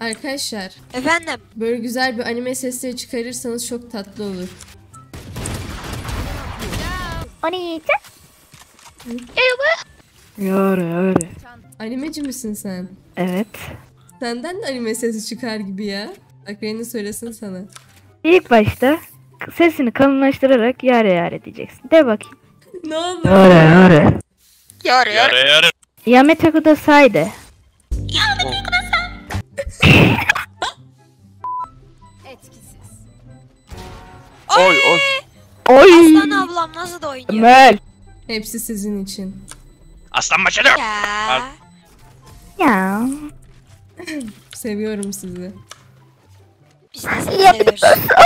Arkadaşlar Efendim. böyle güzel bir anime sesleri çıkarırsanız çok tatlı olur. Yore yore. Animeci misin sen? Evet. Senden de anime sesi çıkar gibi ya. Bak beni söylesin sana. İlk başta sesini kalınlaştırarak yare yare diyeceksin. De bakayım. ne oldu? Yore yore. Yar yar. Yare yare. Yamete kudasai de. Oy oy. Oy. Aslan ablam nasıl da oynuyor? Mel. Hepsi sizin için. Aslan başını. Ya. Ya. Seviyorum sizi. Biz de seni seviyoruz.